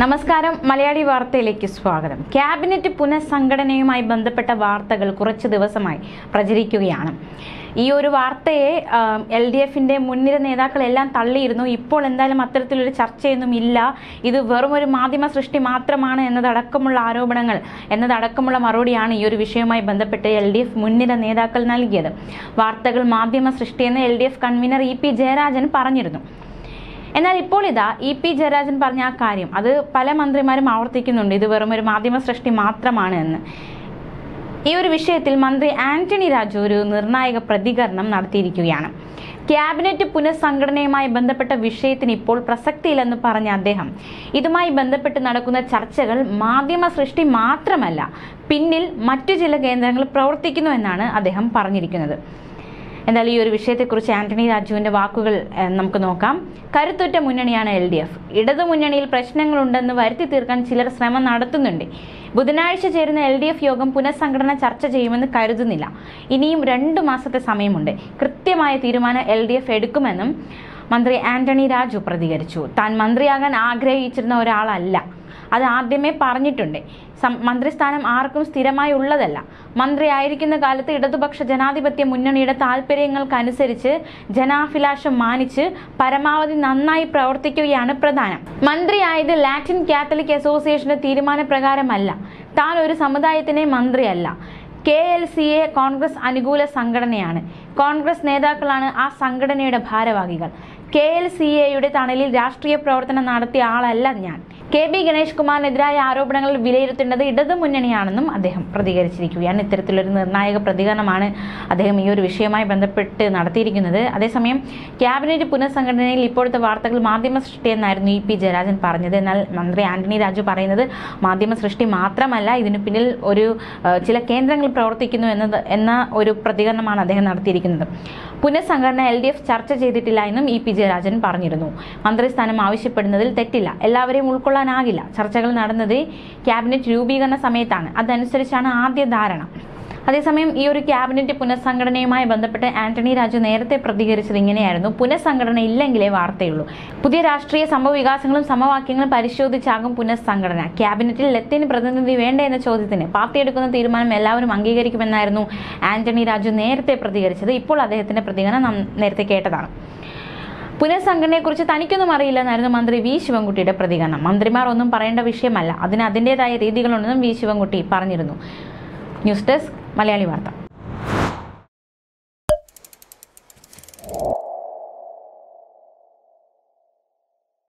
നമസ്കാരം. മലയാളി വാർത്തയിലേക്ക് സ്വാഗതം. ക്യാബിനറ്റ് പുനഃസംഘടനയുമായി ബന്ധപ്പെട്ട വാർത്തകൾ കുറച്ച് ദിവസമായി പ്രചരിക്കുകയാണ്. ഈ ഒരു വാർത്തയെ എൽ ഡി എഫിന്റെ മുൻനിര നേതാക്കളെല്ലാം തള്ളിയിരുന്നു. ഇപ്പോൾ എന്തായാലും അത്തരത്തിലൊരു ചർച്ചയൊന്നും ഇല്ല. ഇത് വെറും ഒരു മാധ്യമ സൃഷ്ടി മാത്രമാണ് എന്നതടക്കമുള്ള ആരോപണങ്ങൾ എന്നതടക്കമുള്ള മറുപടിയാണ് ഈ ഒരു വിഷയവുമായി ബന്ധപ്പെട്ട് എൽ ഡി എഫ് മുൻനിര നേതാക്കൾ നൽകിയത്. വാർത്തകൾ മാധ്യമ സൃഷ്ടിയെന്ന് L D F convener E P Jayarajan പറഞ്ഞിരുന്നു. എന്നാൽ ഇപ്പോൾ ഇതാ ഇ പി ജയരാജൻ പറഞ്ഞ ആ കാര്യം. അത് പല മന്ത്രിമാരും ആവർത്തിക്കുന്നുണ്ട്. ഇത് വെറും ഒരു മാധ്യമ സൃഷ്ടി മാത്രമാണ് എന്ന്. ഈ ഒരു വിഷയത്തിൽ മന്ത്രി ആന്റണി രാജു ഒരു നിർണായക പ്രതികരണം നടത്തിയിരിക്കുകയാണ്. ക്യാബിനറ്റ് പുനഃസംഘടനയുമായി ബന്ധപ്പെട്ട വിഷയത്തിന് ഇപ്പോൾ പ്രസക്തിയില്ലെന്ന് പറഞ്ഞ അദ്ദേഹം. ഇതുമായി ബന്ധപ്പെട്ട് നടക്കുന്ന ചർച്ചകൾ മാധ്യമ സൃഷ്ടി മാത്രമല്ല പിന്നിൽ മറ്റു ചില കേന്ദ്രങ്ങൾ പ്രവർത്തിക്കുന്നു എന്നാണ് അദ്ദേഹം പറഞ്ഞിരിക്കുന്നത്. എന്തായാലും ഈ ഒരു വിഷയത്തെക്കുറിച്ച് ആന്റണി രാജുവിന്റെ വാക്കുകൾ നമുക്ക് നോക്കാം. കരുത്തുറ്റ മുന്നണിയാണ് എൽ ഡി എഫ്. ഇടതു മുന്നണിയിൽ പ്രശ്നങ്ങളുണ്ടെന്ന് വരുത്തി തീർക്കാൻ ചിലർ ശ്രമം നടത്തുന്നുണ്ട്. ബുധനാഴ്ച ചേരുന്ന എൽ ഡി എഫ് യോഗം പുനഃസംഘടന ചർച്ച ചെയ്യുമെന്ന് കരുതുന്നില്ല. ഇനിയും രണ്ടു മാസത്തെ സമയമുണ്ട്. കൃത്യമായ തീരുമാനം എൽ ഡി എഫ് എടുക്കുമെന്നും മന്ത്രി ആന്റണി രാജു പ്രതികരിച്ചു. താൻ മന്ത്രിയാകാൻ ആഗ്രഹിച്ചിരുന്ന ഒരാളല്ല. അത് ആദ്യമേ പറഞ്ഞിട്ടുണ്ട്. മന്ത്രിസ്ഥാനം ആർക്കും സ്ഥിരമായി ഉള്ളതല്ല. മന്ത്രിയായിരിക്കുന്ന കാലത്ത് ഇടതുപക്ഷ ജനാധിപത്യ മുന്നണിയുടെ താല്പര്യങ്ങൾക്കനുസരിച്ച് ജനാഭിലാഷം മാനിച്ച് പരമാവധി നന്നായി പ്രവർത്തിക്കുകയാണ് പ്രധാനം. മന്ത്രിയായത് ലാറ്റിൻ കാത്തലിക് അസോസിയേഷന്റെ തീരുമാനപ്രകാരമല്ല. താൻ ഒരു സമുദായത്തിനെ മന്ത്രിയല്ല. K L C A Congress അനുകൂല സംഘടനയാണ്. കോൺഗ്രസ് നേതാക്കളാണ് ആ സംഘടനയുടെ ഭാരവാഹികൾ. കെ എൽ സി എയുടെ തണലിൽ രാഷ്ട്രീയ പ്രവർത്തനം നടത്തിയ ആളല്ല ഞാൻ. കെ ബി ഗണേഷ് കുമാറിനെതിരായ ആരോപണങ്ങൾ വിലയിരുത്തേണ്ടത് ഇടതു മുന്നണിയാണെന്നും അദ്ദേഹം പ്രതികരിച്ചിരിക്കുകയാണ്. ഇത്തരത്തിലൊരു നിർണായക പ്രതികരണമാണ് അദ്ദേഹം ഈ ഒരു വിഷയവുമായി ബന്ധപ്പെട്ട് നടത്തിയിരിക്കുന്നത്. അതേസമയം ക്യാബിനറ്റ് പുനഃസംഘടനയിൽ ഇപ്പോഴത്തെ വാർത്തകൾ മാധ്യമ സൃഷ്ടിയെന്നായിരുന്നു ഇ പി ജയരാജൻ പറഞ്ഞത്. എന്നാൽ മന്ത്രി ആന്റണി രാജു പറയുന്നത് മാധ്യമ സൃഷ്ടി മാത്രമല്ല ഇതിനു പിന്നിൽ ഒരു ചില കേന്ദ്രങ്ങൾ പ്രവർത്തിക്കുന്നു എന്നത് എന്ന ഒരു പ്രതികരണമാണ് അദ്ദേഹം നടത്തിയിരിക്കുന്നത്. പുനഃസംഘടന എൽ ഡി എഫ് ചർച്ച ചെയ്തിട്ടില്ല എന്നും ഇ പി ജയരാജൻ പറഞ്ഞിരുന്നു. മന്ത്രിസ്ഥാനം ആവശ്യപ്പെടുന്നതിൽ തെറ്റില്ല. എല്ലാവരെയും ഉൾക്കൊള്ളാനാകില്ല ചർച്ചകൾ നടന്നത് ക്യാബിനറ്റ് രൂപീകരണ സമയത്താണ്. അതനുസരിച്ചാണ് ആദ്യ ധാരണ. അതേസമയം ഈ ഒരു ക്യാബിനറ്റ് പുനഃസംഘടനയുമായി ബന്ധപ്പെട്ട് ആന്റണി രാജു നേരത്തെ പ്രതികരിച്ചത് ഇങ്ങനെയായിരുന്നു. പുനഃസംഘടന ഇല്ലെങ്കിലേ വാർത്തയുള്ളൂ. പുതിയ രാഷ്ട്രീയ സംഭവ വികാസങ്ങളും സമവാക്യങ്ങളും പരിശോധിച്ചാകും പുനഃസംഘടന. ക്യാബിനറ്റിൽ ലത്തീൻ പ്രതിനിധി വേണ്ട എന്ന ചോദ്യത്തിന് പാർട്ടി എടുക്കുന്ന തീരുമാനം എല്ലാവരും അംഗീകരിക്കുമെന്നായിരുന്നു ആന്റണി രാജു നേരത്തെ പ്രതികരിച്ചത്. ഇപ്പോൾ അദ്ദേഹത്തിന്റെ പ്രതികരണം നാം നേരത്തെ കേട്ടതാണ്. പുനഃസംഘടനയെക്കുറിച്ച് തനിക്കൊന്നും അറിയില്ലെന്നായിരുന്നു മന്ത്രി വി. ശിവൻകുട്ടിയുടെ പ്രതികരണം. മന്ത്രിമാർ ഒന്നും പറയേണ്ട വിഷയമല്ല. അതിന് അതിന്റെതായ രീതികളുണ്ടെന്നും വി. ശിവൻകുട്ടി പറഞ്ഞിരുന്നു. ന്യൂസ് ഡെസ്ക് മലയാളി വാർത്ത.